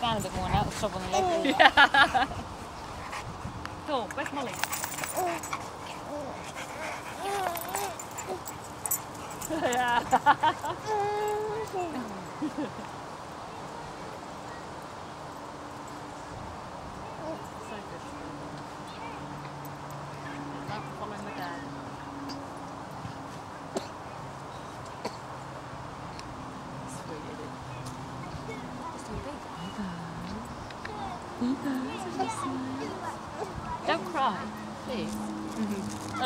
down a bit more now, it's trouble on the leg. Yeah. Cool, where's Mollie? So Don't cry, please. Mm-hmm.